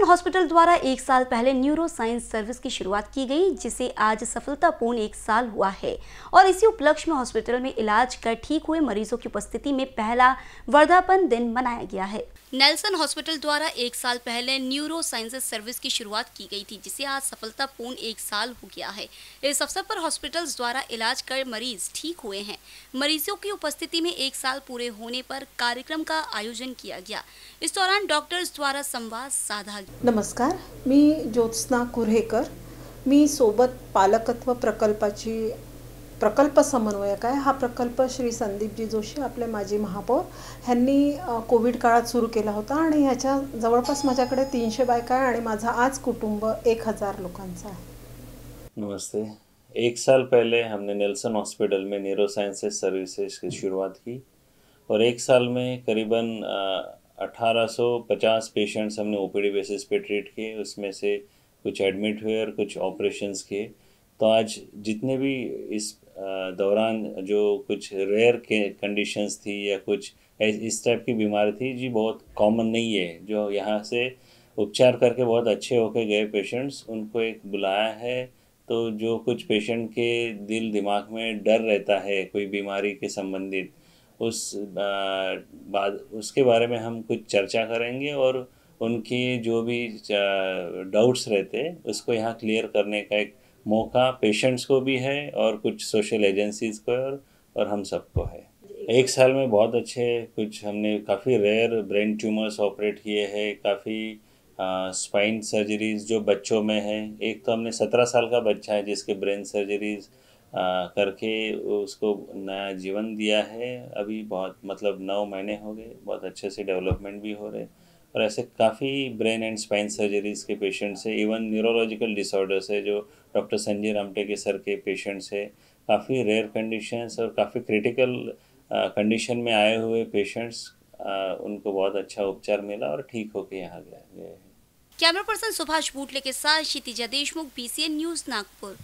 Nelson hospital द्वारा एक साल पहले न्यूरो साइंस सर्विस की शुरुआत की गई, जिसे आज सफलतापूर्ण एक साल हुआ है। और इसी उपलक्ष्य में हॉस्पिटल में इलाज कर ठीक हुए मरीजों की उपस्थिति में पहला वर्धापन दिन मनाया गया है। नेल्सन हॉस्पिटल द्वारा एक साल पहले न्यूरो साइंसेज सर्विस की शुरुआत की गई थी, जिसे आज सफलतापूर्ण एक साल हो गया है। इस अवसर पर हॉस्पिटल्स द्वारा इलाज कर मरीज़ ठीक हुए हैं। मरीजों की उपस्थिति में एक साल पूरे होने पर कार्यक्रम का आयोजन किया गया। इस दौरान डॉक्टर्स द्वारा संवाद साधा गया। नमस्कार, मी ज्योत्स्ना कुऱ्हेकर मी सोबत पालकत्व प्रकल्पाची प्रकल्प समन्वयक आहे. हा प्रकल्प श्री संदीपजी जोशी, आपले माजी महापौर, ह्यांनी कोविड काळात सुरू केला होता आणि ह्याच्या जवळपास माझ्याकडे तीनशे बायका आणि माझा आज कुटुंब एक हज़ार लोकांचा आहे. नमस्ते. एक साल पहले हमने नेल्सन हॉस्पिटल में न्यूरो साइंसेज सर्विसेज़ की शुरुआत की और एक साल में करीबन 1850 पेशेंट्स हमने ओपीडी बेसिस पे ट्रीट किए, उसमें से कुछ एडमिट हुए और कुछ ऑपरेशंस किए। तो आज जितने भी इस दौरान जो कुछ रेयर के कंडीशंस थी या कुछ इस टाइप की बीमारी थी, जी बहुत कॉमन नहीं है। जो यहाँ से उपचार करके बहुत अच्छे होके गए पेशेंट्स उनको एक बुलाया है तो जो कुछ पेशेंट के दिल दिमाग में डर रहता है कोई बीमारी के संबंधित, उस बाद, उसके बारे में हम कुछ चर्चा करेंगे और उनकी जो भी डाउट्स रहते, उसको यहाँ क्लियर करने का एक मौका पेशेंट्स को भी है और कुछ सोशल एजेंसीज को और, और हम सबको है। एक साल में बहुत अच्छे कुछ हमने काफ़ी रेयर ब्रेन ट्यूमर्स ऑपरेट किए हैं काफ़ी स्पाइन सर्जरीज जो बच्चों में है। एक तो हमने सत्रह साल का बच्चा है जिसके ब्रेन सर्जरीज करके उसको नया जीवन दिया है। अभी बहुत मतलब नौ महीने हो गए बहुत अच्छे से डेवलपमेंट भी हो रहे। और ऐसे काफ़ी ब्रेन एंड स्पाइन सर्जरीज के पेशेंट्स है इवन न्यूरोलॉजिकल डिसऑर्डर्स है, जो डॉक्टर संजय रामटे के सर के पेशेंट्स है। काफ़ी रेयर कंडीशंस और काफ़ी क्रिटिकल कंडीशन में आए हुए पेशेंट्स उनको बहुत अच्छा उपचार मिला और ठीक होके यहाँ गए कैमरा पर्सन सुभाष बूटले के साथ क्षितिजा देशमुख बीसीएन न्यूज़ नागपुर।